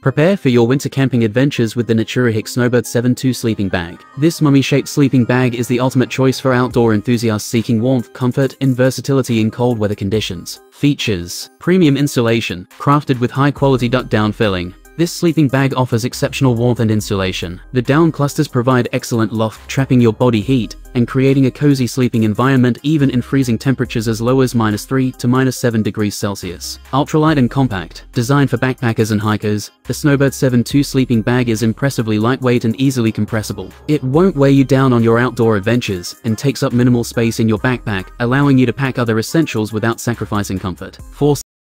Prepare for your winter camping adventures with the Naturehike Snowbird 7-2 sleeping bag. This mummy-shaped sleeping bag is the ultimate choice for outdoor enthusiasts seeking warmth, comfort, and versatility in cold weather conditions. Features. Premium insulation, crafted with high-quality duck down filling, this sleeping bag offers exceptional warmth and insulation. The down clusters provide excellent loft, trapping your body heat, and creating a cozy sleeping environment even in freezing temperatures as low as minus 3 to minus 7 degrees Celsius. Ultralight and compact, designed for backpackers and hikers, the Snowbird 7-2 sleeping bag is impressively lightweight and easily compressible. It won't weigh you down on your outdoor adventures, and takes up minimal space in your backpack, allowing you to pack other essentials without sacrificing comfort. 4